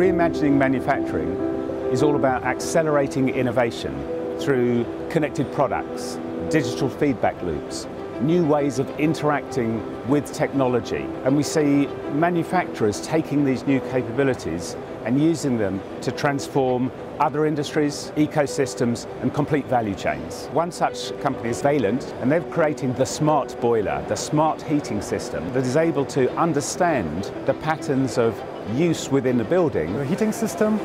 Reimagining manufacturing is all about accelerating innovation through connected products, digital feedback loops, new ways of interacting with technology. And we see manufacturers taking these new capabilities and using them to transform other industries, ecosystems and complete value chains. One such company is Vaillant and they're creating the smart boiler, the smart heating system that is able to understand the patterns of use within the building. A heating system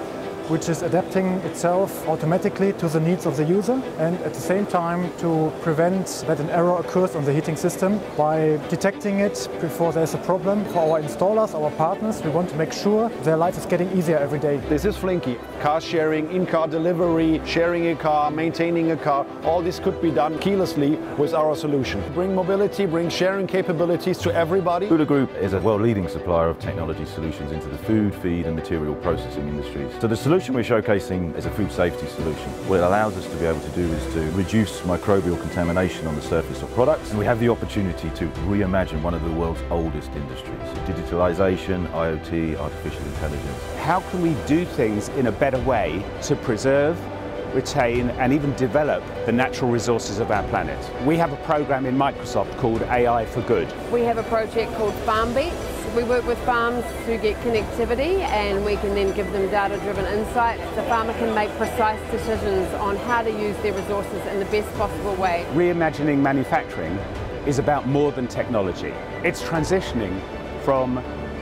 which is adapting itself automatically to the needs of the user and at the same time to prevent that an error occurs on the heating system by detecting it before there's a problem. For our installers, our partners, we want to make sure their life is getting easier every day. This is Flinkey. Car sharing, in-car delivery, sharing a car, maintaining a car, all this could be done keylessly with our solution. Bring mobility, bring sharing capabilities to everybody. Bühler Group is a world-leading supplier of technology solutions into the food, feed and material processing industries. So the solution we're showcasing is a food safety solution. What it allows us to be able to do is to reduce microbial contamination on the surface of products and we have the opportunity to reimagine one of the world's oldest industries. Digitalisation, IoT, artificial intelligence. How can we do things in a better way to preserve retain and even develop the natural resources of our planet. We have a program in Microsoft called AI for Good. We have a project called FarmBeats we work with farms to get connectivity and we can then give them data-driven insights. The farmer can make precise decisions on how to use their resources in the best possible way. Reimagining manufacturing is about more than technology. It's transitioning from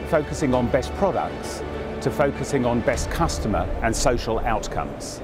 focusing on best products to focusing on best customer and social outcomes.